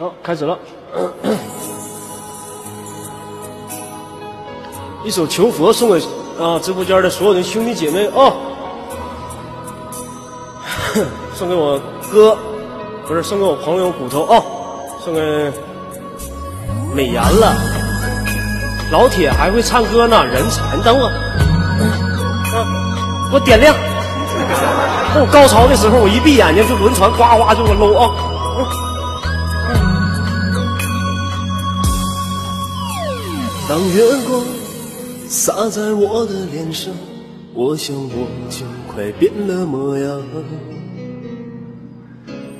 好，开始了。一首《求佛》送给啊直播间的所有的兄弟姐妹啊，送给我哥，不是送给我朋友骨头啊，送给美颜了。老铁还会唱歌呢，人才！你等我，啊，给我点亮。等我高潮的时候，我一闭眼睛就轮船呱呱就给我搂啊。当月光洒在我的脸上，我想我就快变了模样。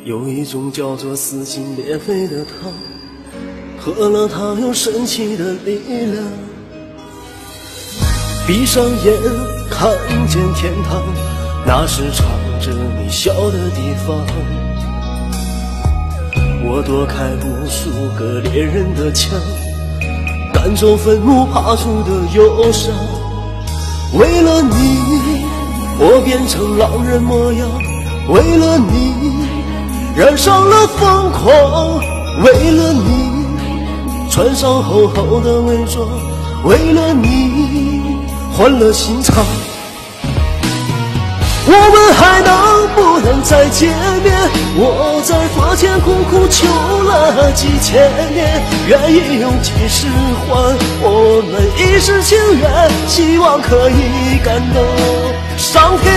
有一种叫做撕心裂肺的汤，喝了它有神奇的力量。闭上眼看见天堂，那是藏着你笑的地方。我躲开无数个猎人的枪。赶走愤怒爬出的忧伤，为了你，我变成狼人模样；为了你，染上了疯狂；为了你，穿上厚厚的伪装；为了你，换了心肠。我们还能不能再见面？我在佛前苦苦求了几千年，愿意用几世换我们一世情缘，希望可以感动上天。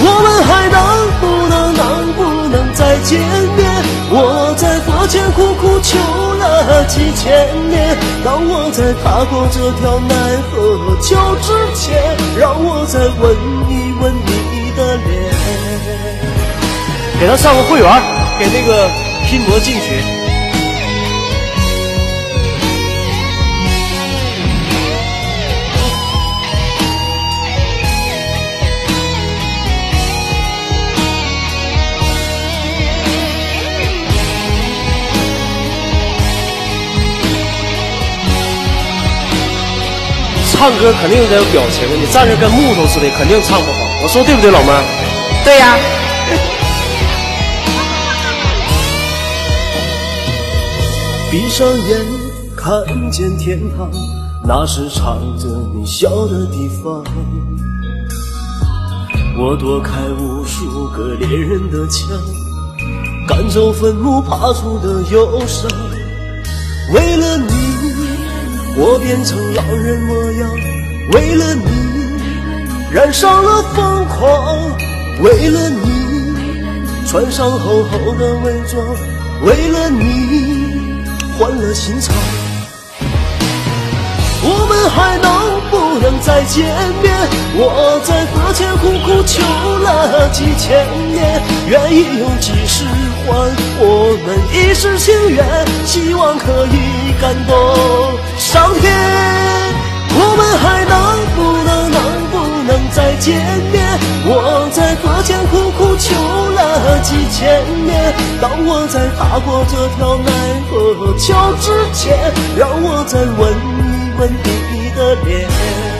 我们还能不能能不能再见面？我在佛前苦苦求了几千年，当我在踏过这条奈何桥之前，让我再问一。吻你的脸，给他上个会员，给那个拼搏进取。唱歌肯定得有表情，你站着跟木头似的，肯定唱不好。我说对不对，老妹儿？对呀。闭上眼看见天堂，那是藏着你笑的地方。我躲开无数个猎人的枪，赶走愤怒爬出的忧伤。为了你，我变成老人模样；为了你。染上了疯狂，为了你穿上厚厚的伪装，为了你换了心肠。我们还能再见面？我在佛前苦苦求了几千年，愿意用几世换我们一世情缘，希望可以感动上天。我们还能不能能不能？再见面，我在佛前苦苦求了几千年。当我在踏过这条奈何桥之前，让我再吻一吻你的脸。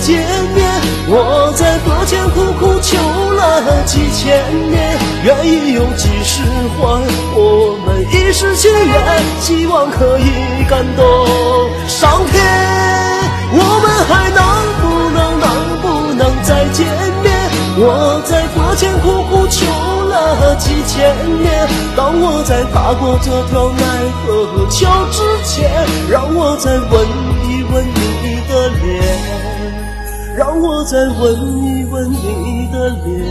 见面？我在佛前苦苦求了几千年，愿意用几世换我们一世情缘，希望可以感动上天。我们还能不能能不能再见面？我在佛前苦苦求了几千年，当我在踏过这条奈何桥之前，让我再吻一吻你的脸，让我再吻一吻你的脸，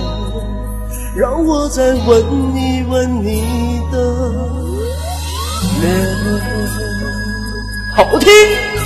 让我再吻一吻你的脸，好听。